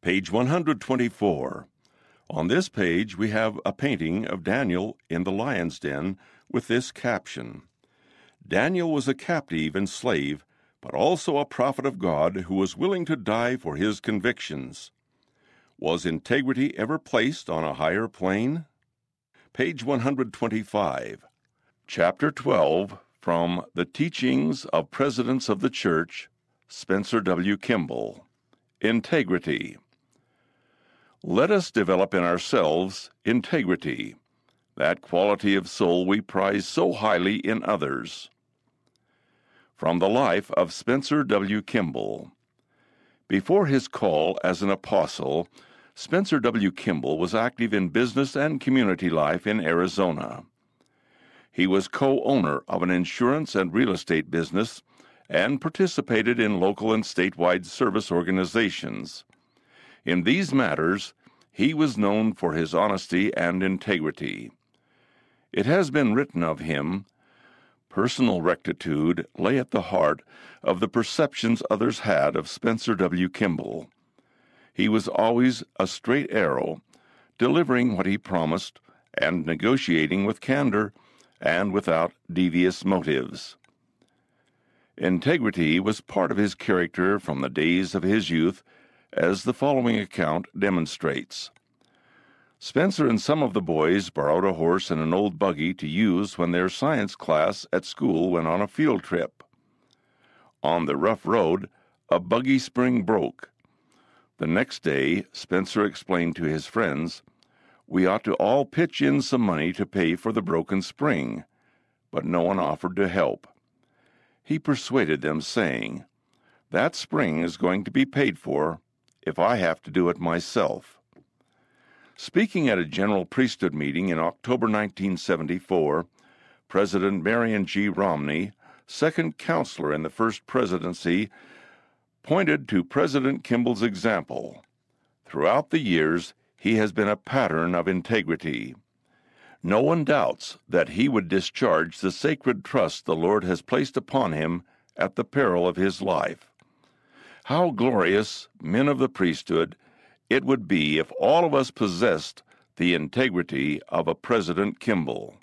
Page 124. On this page, we have a painting of Daniel in the lion's den with this caption Daniel was a captive and slave, but also a prophet of God who was willing to die for his convictions. Was integrity ever placed on a higher plane? Page 125. Chapter 12 from The Teachings of Presidents of the Church, Spencer W. Kimball. Integrity. Let us develop in ourselves integrity, that quality of soul we prize so highly in others. From the life of Spencer W. Kimball. Before his call as an apostle, Spencer W. Kimball was active in business and community life in Arizona. He was co owner of an insurance and real estate business and participated in local and statewide service organizations. In these matters, he was known for his honesty and integrity. It has been written of him personal rectitude lay at the heart of the perceptions others had of Spencer W. Kimball. He was always a straight arrow, delivering what he promised and negotiating with candor and without devious motives. Integrity was part of his character from the days of his youth, as the following account demonstrates. Spencer and some of the boys borrowed a horse and an old buggy to use when their science class at school went on a field trip. On the rough road, a buggy spring broke. The next day, Spencer explained to his friends, We ought to all pitch in some money to pay for the broken spring, but no one offered to help he persuaded them, saying, That spring is going to be paid for if I have to do it myself. Speaking at a general priesthood meeting in October 1974, President Marion G. Romney, second counselor in the first presidency, pointed to President Kimball's example. Throughout the years, he has been a pattern of integrity. No one doubts that he would discharge the sacred trust the Lord has placed upon him at the peril of his life. How glorious, men of the priesthood, it would be if all of us possessed the integrity of a President Kimball.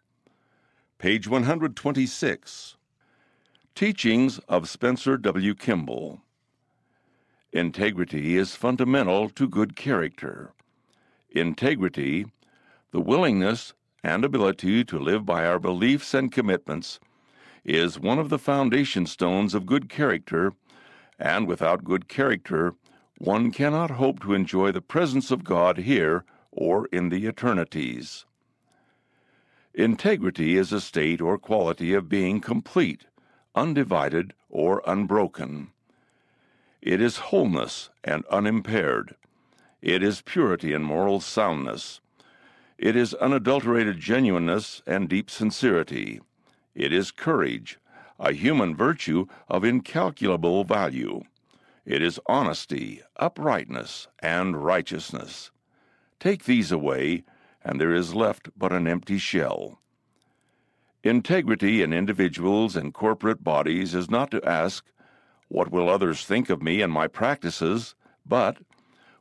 Page 126. Teachings of Spencer W. Kimball. Integrity is fundamental to good character. Integrity, the willingness and ability to live by our beliefs and commitments is one of the foundation stones of good character, and without good character, one cannot hope to enjoy the presence of God here or in the eternities. Integrity is a state or quality of being complete, undivided, or unbroken. It is wholeness and unimpaired. It is purity and moral soundness. It is unadulterated genuineness and deep sincerity. It is courage, a human virtue of incalculable value. It is honesty, uprightness, and righteousness. Take these away, and there is left but an empty shell. Integrity in individuals and corporate bodies is not to ask, What will others think of me and my practices? but,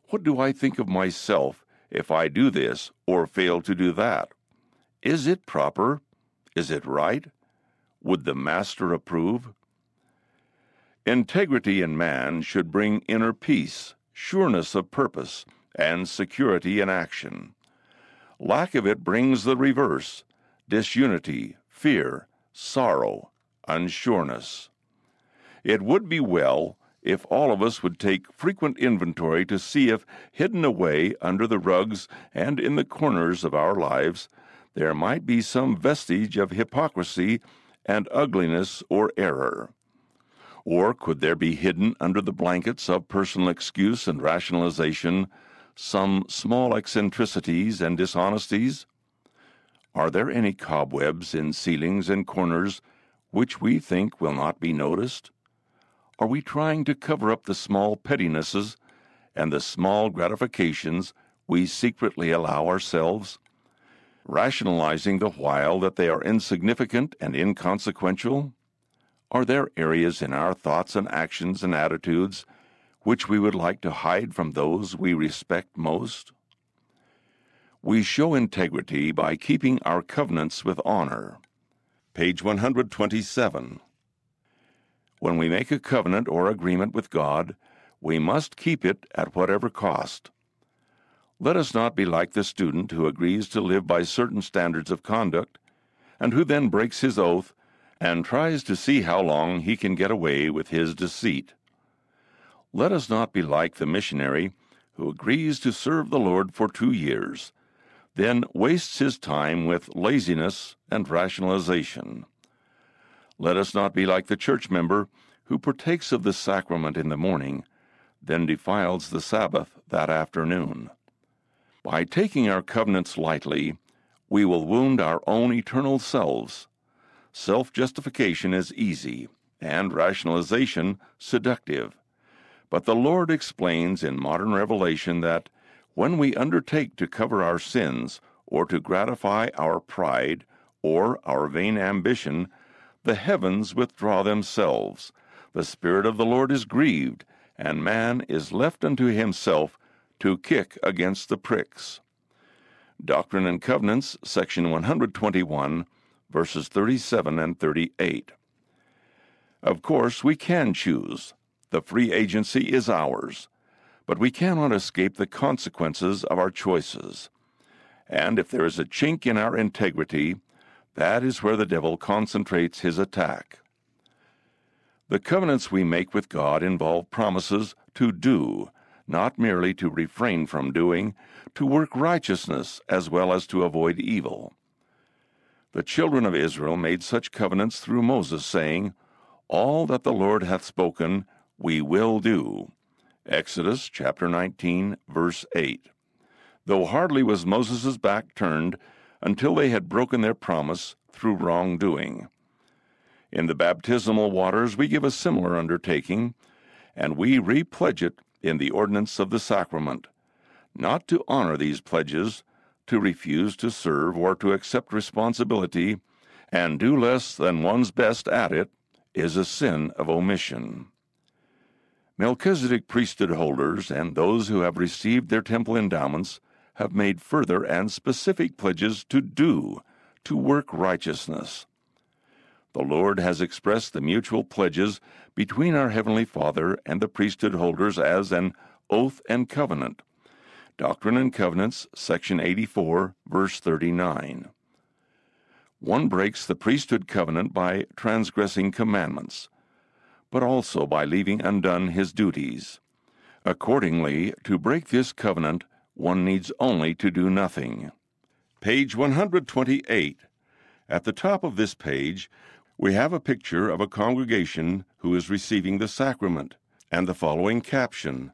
What do I think of myself if I do this or fail to do that? Is it proper? Is it right? Would the Master approve? Integrity in man should bring inner peace, sureness of purpose, and security in action. Lack of it brings the reverse disunity, fear, sorrow, unsureness. It would be well if all of us would take frequent inventory to see if, hidden away under the rugs and in the corners of our lives, there might be some vestige of hypocrisy and ugliness or error. Or could there be hidden under the blankets of personal excuse and rationalization some small eccentricities and dishonesties? Are there any cobwebs in ceilings and corners which we think will not be noticed? Are we trying to cover up the small pettinesses and the small gratifications we secretly allow ourselves, rationalizing the while that they are insignificant and inconsequential? Are there areas in our thoughts and actions and attitudes which we would like to hide from those we respect most? We show integrity by keeping our covenants with honor. Page 127. When we make a covenant or agreement with God, we must keep it at whatever cost. Let us not be like the student who agrees to live by certain standards of conduct, and who then breaks his oath and tries to see how long he can get away with his deceit. Let us not be like the missionary who agrees to serve the Lord for two years, then wastes his time with laziness and rationalization. Let us not be like the church member who partakes of the sacrament in the morning, then defiles the Sabbath that afternoon. By taking our covenants lightly, we will wound our own eternal selves. Self justification is easy, and rationalization seductive. But the Lord explains in modern revelation that when we undertake to cover our sins, or to gratify our pride, or our vain ambition, the heavens withdraw themselves, the Spirit of the Lord is grieved, and man is left unto himself to kick against the pricks. Doctrine and Covenants, section 121, verses 37 and 38. Of course, we can choose. The free agency is ours. But we cannot escape the consequences of our choices. And if there is a chink in our integrity, that is where the devil concentrates his attack. The covenants we make with God involve promises to do, not merely to refrain from doing, to work righteousness as well as to avoid evil. The children of Israel made such covenants through Moses, saying, All that the Lord hath spoken, we will do. Exodus chapter 19, verse 8. Though hardly was Moses' back turned until they had broken their promise through wrongdoing. In the baptismal waters, we give a similar undertaking, and we repledge it in the ordinance of the sacrament, not to honor these pledges, to refuse to serve or to accept responsibility, and do less than one's best at it, is a sin of omission. Melchizedek priesthood holders and those who have received their temple endowments have made further and specific pledges to do, to work righteousness. The Lord has expressed the mutual pledges between our Heavenly Father and the priesthood holders as an oath and covenant. Doctrine and Covenants, section 84, verse 39. One breaks the priesthood covenant by transgressing commandments, but also by leaving undone his duties. Accordingly, to break this covenant, one needs only to do nothing. Page 128. At the top of this page, we have a picture of a congregation who is receiving the sacrament, and the following caption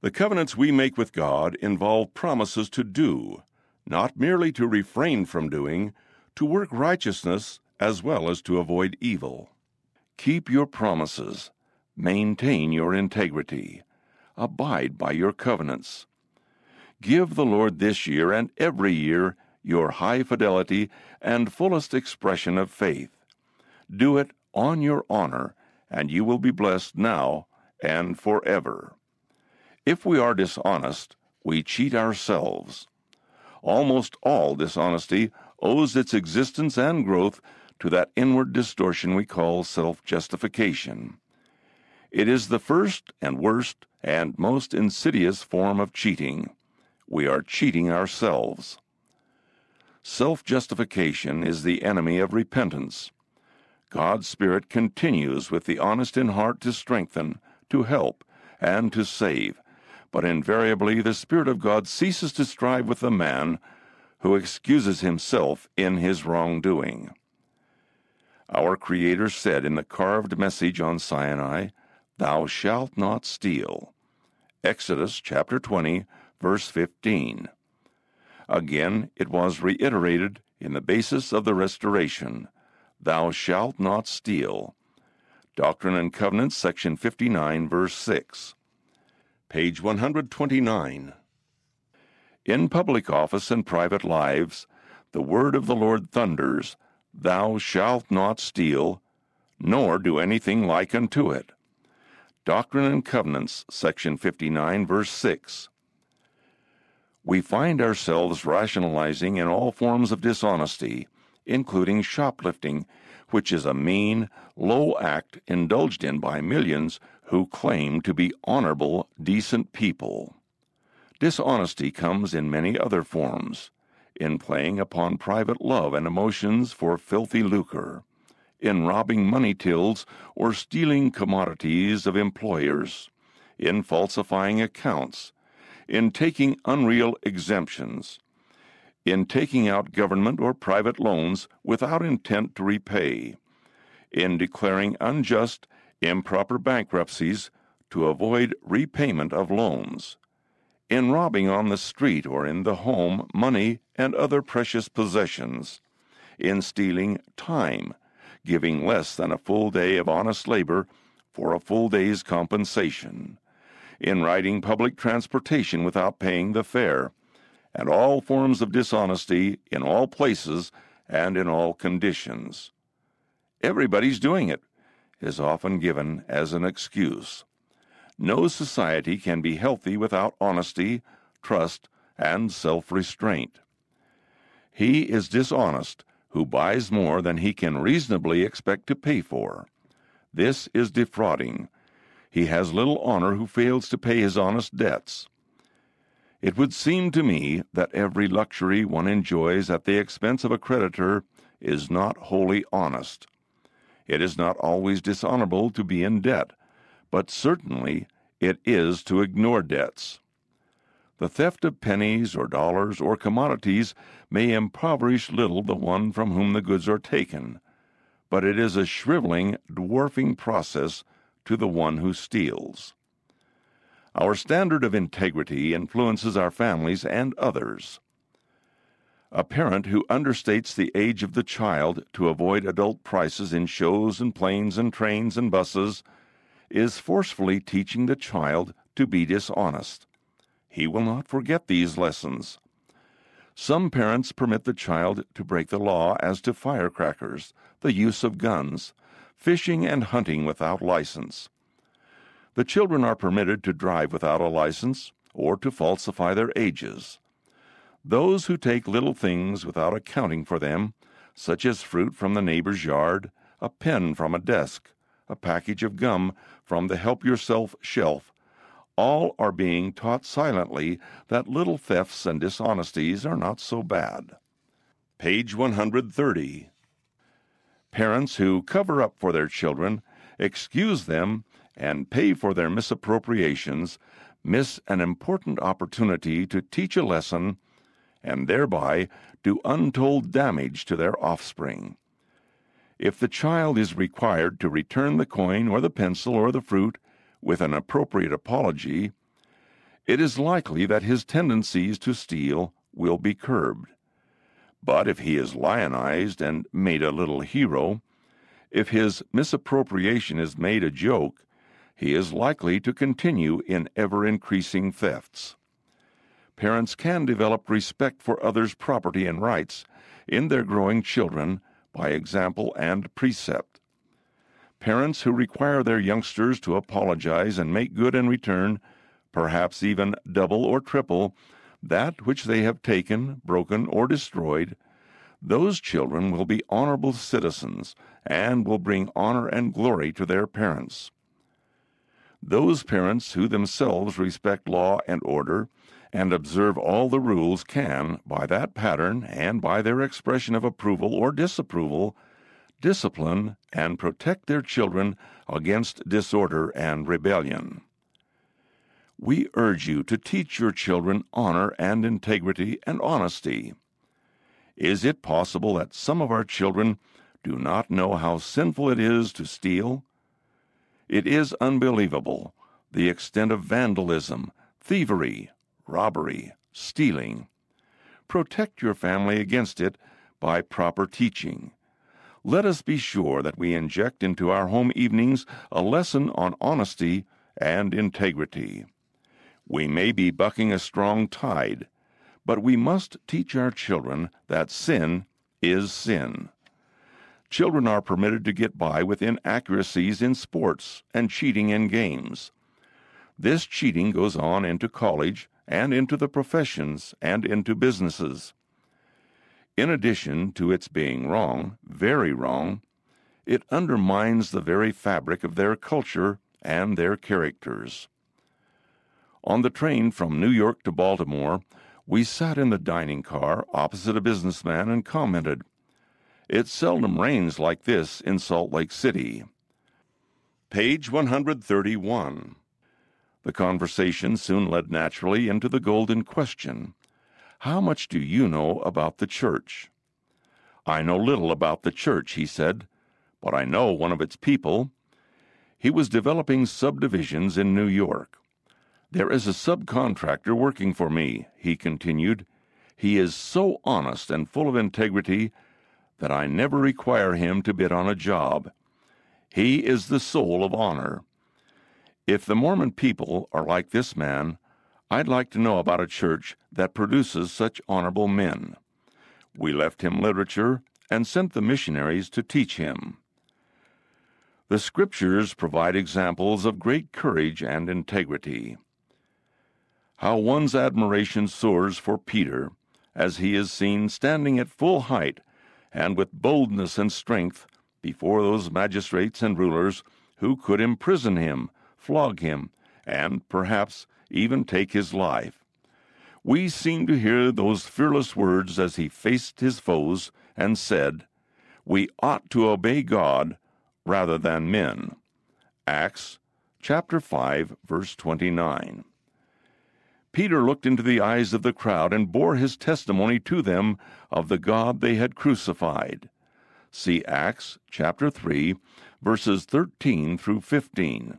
The covenants we make with God involve promises to do, not merely to refrain from doing, to work righteousness as well as to avoid evil. Keep your promises, maintain your integrity, abide by your covenants. Give the Lord this year and every year your high fidelity and fullest expression of faith. Do it on your honor, and you will be blessed now and forever. If we are dishonest, we cheat ourselves. Almost all dishonesty owes its existence and growth to that inward distortion we call self justification. It is the first and worst and most insidious form of cheating. We are cheating ourselves. Self justification is the enemy of repentance. God's Spirit continues with the honest in heart to strengthen, to help, and to save, but invariably the Spirit of God ceases to strive with the man who excuses himself in his wrongdoing. Our Creator said in the carved message on Sinai, Thou shalt not steal. Exodus chapter 20, verse 15. Again, it was reiterated in the basis of the restoration Thou shalt not steal. Doctrine and Covenants, section 59, verse 6. Page 129. In public office and private lives, the word of the Lord thunders, Thou shalt not steal, nor do anything like unto it. Doctrine and Covenants, section 59, verse 6. We find ourselves rationalizing in all forms of dishonesty, including shoplifting, which is a mean, low act indulged in by millions who claim to be honorable, decent people. Dishonesty comes in many other forms in playing upon private love and emotions for filthy lucre, in robbing money tills or stealing commodities of employers, in falsifying accounts, in taking unreal exemptions, in taking out government or private loans without intent to repay, in declaring unjust, improper bankruptcies to avoid repayment of loans, in robbing on the street or in the home money and other precious possessions, in stealing time, giving less than a full day of honest labor for a full day's compensation, in riding public transportation without paying the fare, and all forms of dishonesty in all places and in all conditions. Everybody's doing it is often given as an excuse. No society can be healthy without honesty, trust, and self restraint. He is dishonest who buys more than he can reasonably expect to pay for. This is defrauding. He has little honor who fails to pay his honest debts. It would seem to me that every luxury one enjoys at the expense of a creditor is not wholly honest. It is not always dishonorable to be in debt, but certainly it is to ignore debts. The theft of pennies or dollars or commodities may impoverish little the one from whom the goods are taken, but it is a shriveling, dwarfing process to the one who steals. Our standard of integrity influences our families and others. A parent who understates the age of the child to avoid adult prices in shows and planes and trains and buses is forcefully teaching the child to be dishonest. He will not forget these lessons. Some parents permit the child to break the law as to firecrackers, the use of guns, fishing and hunting without license. The children are permitted to drive without a license or to falsify their ages. Those who take little things without accounting for them, such as fruit from the neighbor's yard, a pen from a desk, a package of gum from the help yourself shelf, all are being taught silently that little thefts and dishonesties are not so bad. Page 130. Parents who cover up for their children, excuse them, and pay for their misappropriations miss an important opportunity to teach a lesson and thereby do untold damage to their offspring. If the child is required to return the coin or the pencil or the fruit with an appropriate apology, it is likely that his tendencies to steal will be curbed. But if he is lionized and made a little hero, if his misappropriation is made a joke, he is likely to continue in ever increasing thefts parents can develop respect for others' property and rights in their growing children by example and precept. Parents who require their youngsters to apologize and make good in return, perhaps even double or triple, that which they have taken, broken, or destroyed, those children will be honorable citizens and will bring honor and glory to their parents. Those parents who themselves respect law and order and observe all the rules can, by that pattern and by their expression of approval or disapproval, discipline and protect their children against disorder and rebellion. We urge you to teach your children honor and integrity and honesty. Is it possible that some of our children do not know how sinful it is to steal? It is unbelievable the extent of vandalism, thievery, robbery, stealing. Protect your family against it by proper teaching. Let us be sure that we inject into our home evenings a lesson on honesty and integrity. We may be bucking a strong tide, but we must teach our children that sin is sin. Children are permitted to get by with inaccuracies in sports and cheating in games. This cheating goes on into college and into the professions and into businesses. In addition to its being wrong, very wrong, it undermines the very fabric of their culture and their characters. On the train from New York to Baltimore, we sat in the dining car opposite a businessman and commented, It seldom rains like this in Salt Lake City. Page 131. The conversation soon led naturally into the golden question How much do you know about the church? I know little about the church, he said, but I know one of its people. He was developing subdivisions in New York. There is a subcontractor working for me, he continued. He is so honest and full of integrity that I never require him to bid on a job. He is the soul of honor. If the Mormon people are like this man, I'd like to know about a church that produces such honorable men. We left him literature and sent the missionaries to teach him. The Scriptures provide examples of great courage and integrity. How one's admiration soars for Peter as he is seen standing at full height and with boldness and strength before those magistrates and rulers who could imprison him flog him, and perhaps even take his life. We seem to hear those fearless words as he faced his foes and said, We ought to obey God rather than men. Acts chapter 5 verse 29. Peter looked into the eyes of the crowd and bore his testimony to them of the God they had crucified. See Acts chapter 3 verses 13 through 15.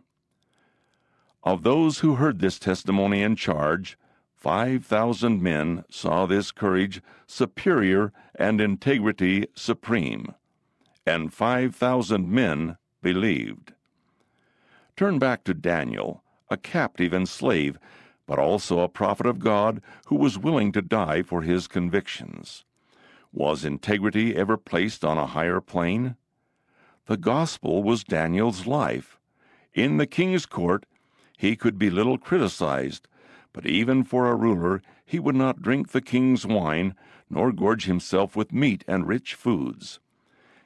Of those who heard this testimony and charge, five thousand men saw this courage superior and integrity supreme, and five thousand men believed. Turn back to Daniel, a captive and slave, but also a prophet of God who was willing to die for his convictions. Was integrity ever placed on a higher plane? The gospel was Daniel's life. In the king's court, he could be little criticized, but even for a ruler he would not drink the king's wine, nor gorge himself with meat and rich foods.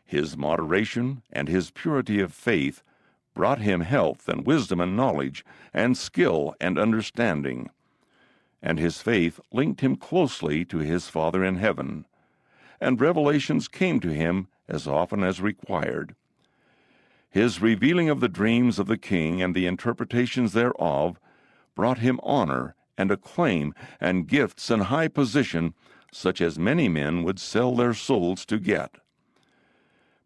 His moderation and his purity of faith brought him health and wisdom and knowledge and skill and understanding. And his faith linked him closely to his Father in heaven, and revelations came to him as often as required. His revealing of the dreams of the king and the interpretations thereof brought him honor and acclaim and gifts and high position, such as many men would sell their souls to get.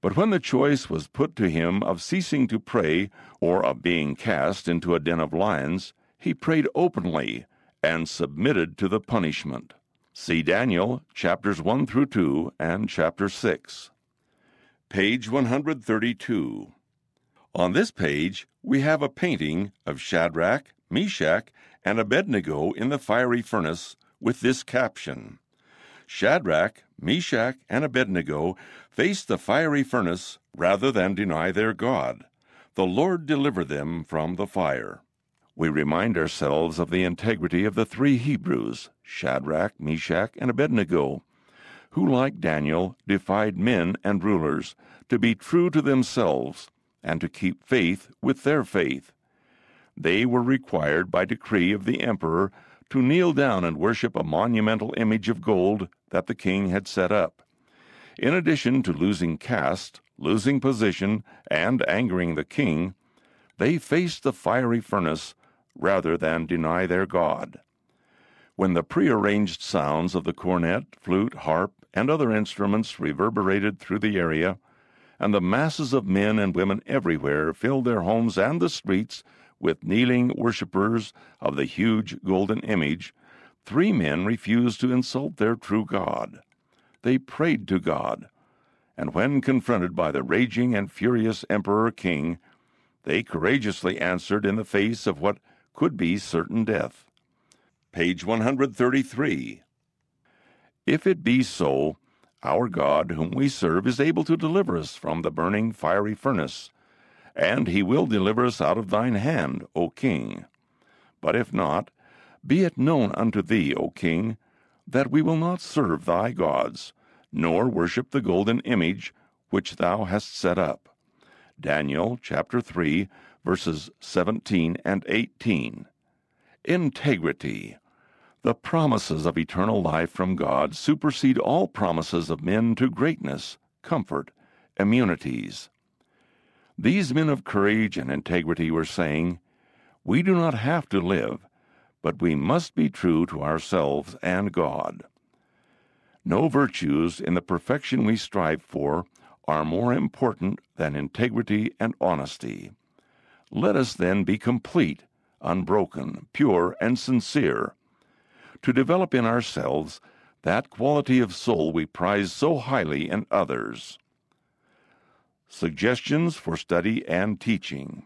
But when the choice was put to him of ceasing to pray or of being cast into a den of lions, he prayed openly and submitted to the punishment. See Daniel chapters 1 through 2 and chapter 6. Page 132. On this page, we have a painting of Shadrach, Meshach, and Abednego in the fiery furnace with this caption Shadrach, Meshach, and Abednego faced the fiery furnace rather than deny their God. The Lord deliver them from the fire. We remind ourselves of the integrity of the three Hebrews, Shadrach, Meshach, and Abednego, who, like Daniel, defied men and rulers to be true to themselves and to keep faith with their faith. They were required by decree of the emperor to kneel down and worship a monumental image of gold that the king had set up. In addition to losing caste, losing position, and angering the king, they faced the fiery furnace rather than deny their God. When the prearranged sounds of the cornet, flute, harp, and other instruments reverberated through the area, and the masses of men and women everywhere filled their homes and the streets with kneeling worshippers of the huge golden image, three men refused to insult their true God. They prayed to God, and when confronted by the raging and furious emperor king, they courageously answered in the face of what could be certain death. Page 133. If it be so, our God, whom we serve, is able to deliver us from the burning fiery furnace, and he will deliver us out of thine hand, O king. But if not, be it known unto thee, O king, that we will not serve thy gods, nor worship the golden image which thou hast set up. Daniel chapter 3, verses 17 and 18. Integrity. The promises of eternal life from God supersede all promises of men to greatness, comfort, immunities. These men of courage and integrity were saying, We do not have to live, but we must be true to ourselves and God. No virtues in the perfection we strive for are more important than integrity and honesty. Let us then be complete, unbroken, pure, and sincere, to develop in ourselves that quality of soul we prize so highly in others. Suggestions for study and teaching.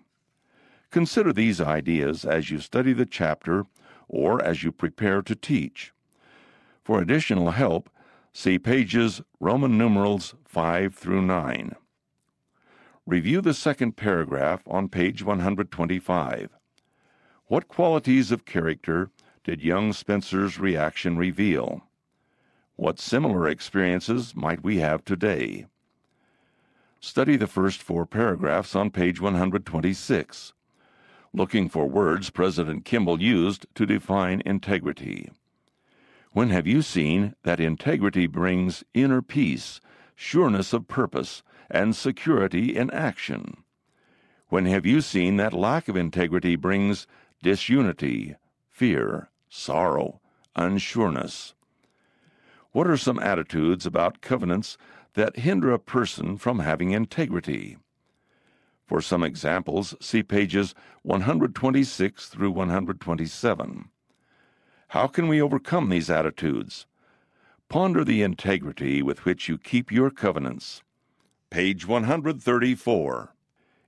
Consider these ideas as you study the chapter or as you prepare to teach. For additional help, see pages Roman numerals 5 through 9. Review the second paragraph on page 125. What qualities of character did young Spencer's reaction reveal? What similar experiences might we have today? Study the first four paragraphs on page 126, looking for words President Kimball used to define integrity. When have you seen that integrity brings inner peace, sureness of purpose, and security in action? When have you seen that lack of integrity brings disunity, fear, sorrow, unsureness? What are some attitudes about covenants that hinder a person from having integrity? For some examples, see pages 126 through 127. How can we overcome these attitudes? Ponder the integrity with which you keep your covenants. Page 134.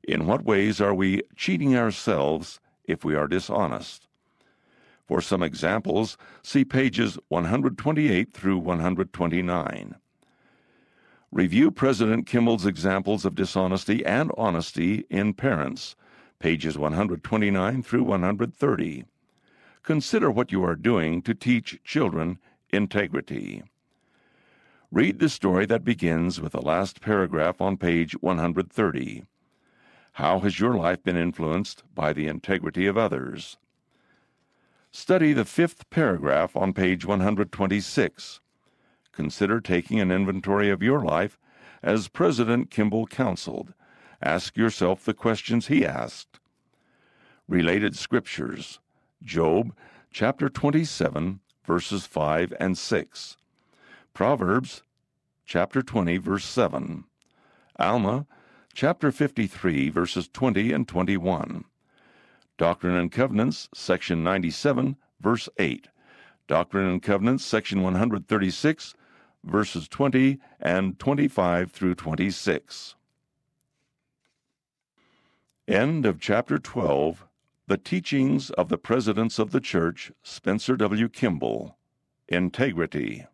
In what ways are we cheating ourselves if we are dishonest? For some examples, see pages 128 through 129. Review President Kimball's examples of dishonesty and honesty in parents, pages 129 through 130 consider what you are doing to teach children integrity. Read the story that begins with the last paragraph on page 130. How has your life been influenced by the integrity of others? Study the fifth paragraph on page 126. Consider taking an inventory of your life as President Kimball counseled. Ask yourself the questions he asked. Related scriptures. Job chapter 27, verses 5 and 6. Proverbs chapter 20, verse 7. Alma chapter 53, verses 20 and 21. Doctrine and Covenants, section 97, verse 8. Doctrine and Covenants, section 136, verses 20 and 25 through 26. End of chapter 12 the Teachings of the Presidents of the Church, Spencer W. Kimball. Integrity.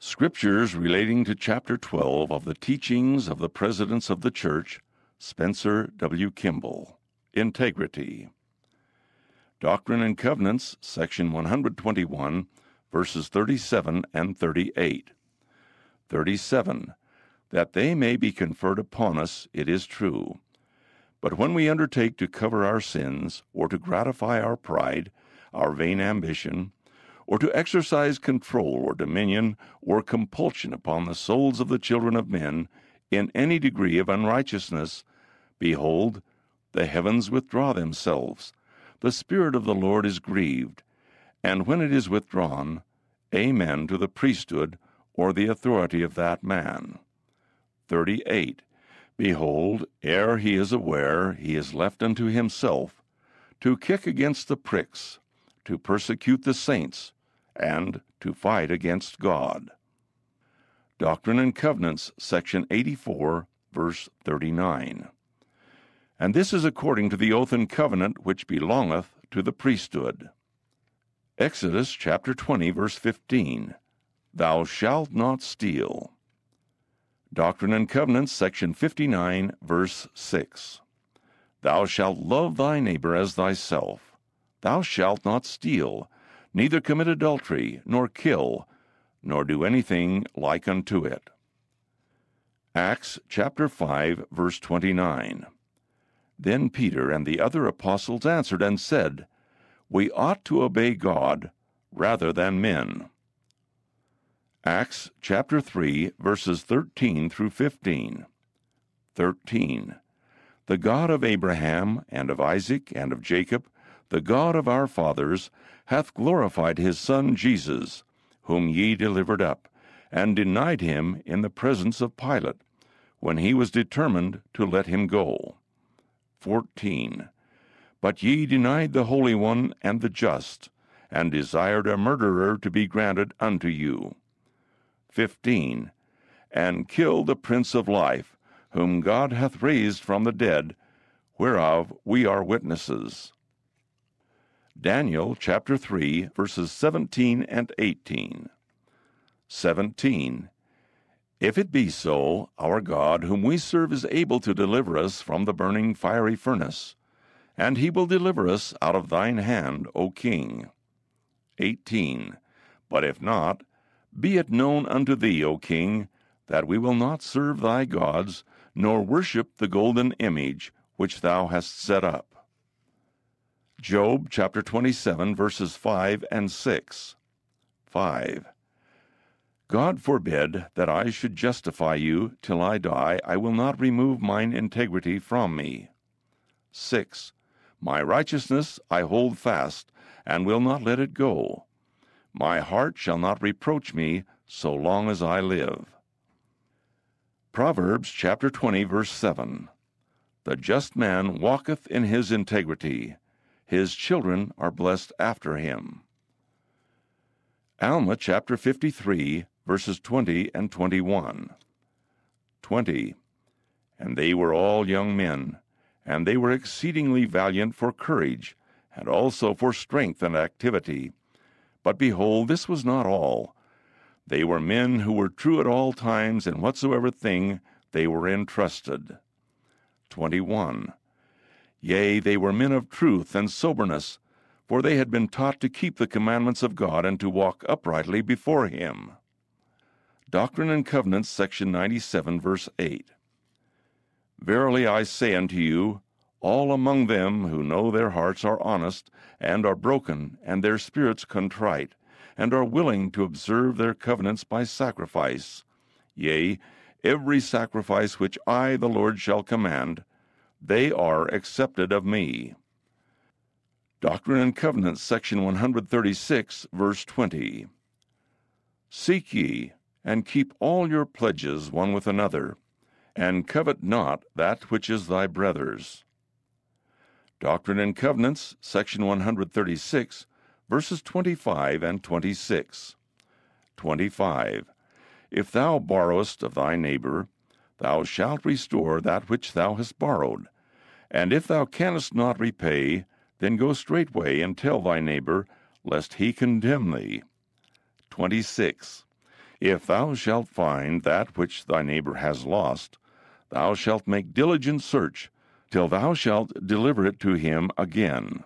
Scriptures relating to Chapter 12 of the Teachings of the Presidents of the Church, Spencer W. Kimball. Integrity. Doctrine and Covenants, section 121, verses 37 and 38. 37. That they may be conferred upon us, it is true but when we undertake to cover our sins, or to gratify our pride, our vain ambition, or to exercise control or dominion or compulsion upon the souls of the children of men in any degree of unrighteousness, behold, the heavens withdraw themselves, the Spirit of the Lord is grieved, and when it is withdrawn, Amen to the priesthood or the authority of that man. 38. Behold, ere he is aware, he is left unto himself, to kick against the pricks, to persecute the saints, and to fight against God. Doctrine and Covenants, section 84, verse 39. And this is according to the oath and covenant which belongeth to the priesthood. Exodus chapter 20, verse 15. Thou shalt not steal. Doctrine and Covenants, section 59, verse 6. Thou shalt love thy neighbor as thyself. Thou shalt not steal, neither commit adultery, nor kill, nor do anything like unto it. Acts chapter 5, verse 29. Then Peter and the other apostles answered and said, We ought to obey God rather than men. Acts chapter 3, verses 13 through 15. 13. The God of Abraham, and of Isaac, and of Jacob, the God of our fathers, hath glorified his Son Jesus, whom ye delivered up, and denied him in the presence of Pilate, when he was determined to let him go. 14. But ye denied the Holy One and the just, and desired a murderer to be granted unto you. 15. And kill the Prince of Life, whom God hath raised from the dead, whereof we are witnesses. Daniel chapter 3, verses 17 and 18. 17. If it be so, our God, whom we serve, is able to deliver us from the burning fiery furnace, and he will deliver us out of thine hand, O king. 18. But if not, be it known unto thee, O king, that we will not serve thy gods, nor worship the golden image which thou hast set up. Job chapter 27, verses 5 and 6. 5. God forbid that I should justify you till I die, I will not remove mine integrity from me. 6. My righteousness I hold fast, and will not let it go. My heart shall not reproach me so long as I live. Proverbs chapter 20, verse 7. The just man walketh in his integrity, his children are blessed after him. Alma chapter 53, verses 20 and 21. 20. And they were all young men, and they were exceedingly valiant for courage, and also for strength and activity but behold, this was not all. They were men who were true at all times in whatsoever thing they were entrusted. 21. Yea, they were men of truth and soberness, for they had been taught to keep the commandments of God and to walk uprightly before Him. Doctrine and Covenants, section 97, verse 8. Verily I say unto you, all among them who know their hearts are honest, and are broken, and their spirits contrite, and are willing to observe their covenants by sacrifice. Yea, every sacrifice which I, the Lord, shall command, they are accepted of me. Doctrine and Covenants, section 136, verse 20. Seek ye, and keep all your pledges one with another, and covet not that which is thy brother's. Doctrine and Covenants, section 136, verses 25 and 26. 25. If thou borrowest of thy neighbor, thou shalt restore that which thou hast borrowed. And if thou canst not repay, then go straightway and tell thy neighbor, lest he condemn thee. 26. If thou shalt find that which thy neighbor has lost, thou shalt make diligent search till thou shalt deliver it to him again.